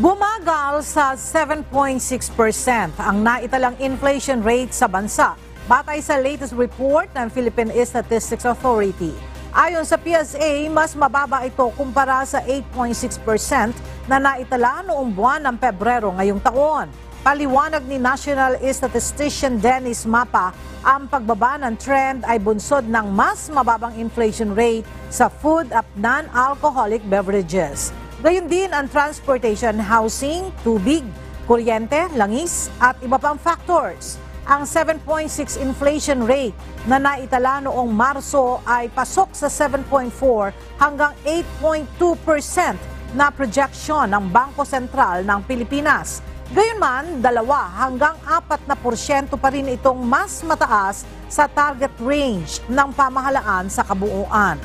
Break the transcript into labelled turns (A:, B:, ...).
A: Bumagal sa 7.6% ang naitalang inflation rate sa bansa batay sa latest report ng Philippine Statistics Authority. Ayon sa PSA, mas mababa ito kumpara sa 8.6% na naitala noong buwan ng Pebrero ngayong taon. Paliwanag ni National Statistician Dennis Mapa, ang pagbaba ng trend ay bunsod ng mas mababang inflation rate sa food at non-alcoholic beverages. Gayun din ang transportation, housing, tubig, kuryente, langis at iba pang factors. Ang 7.6 inflation rate na naitala noong Marso ay pasok sa 7.4 hanggang 8.2% na projection ng Bangko Sentral ng Pilipinas. Gayunman, dalawa hanggang 4 na porsyento pa rin itong mas mataas sa target range ng pamahalaan sa kabuuan.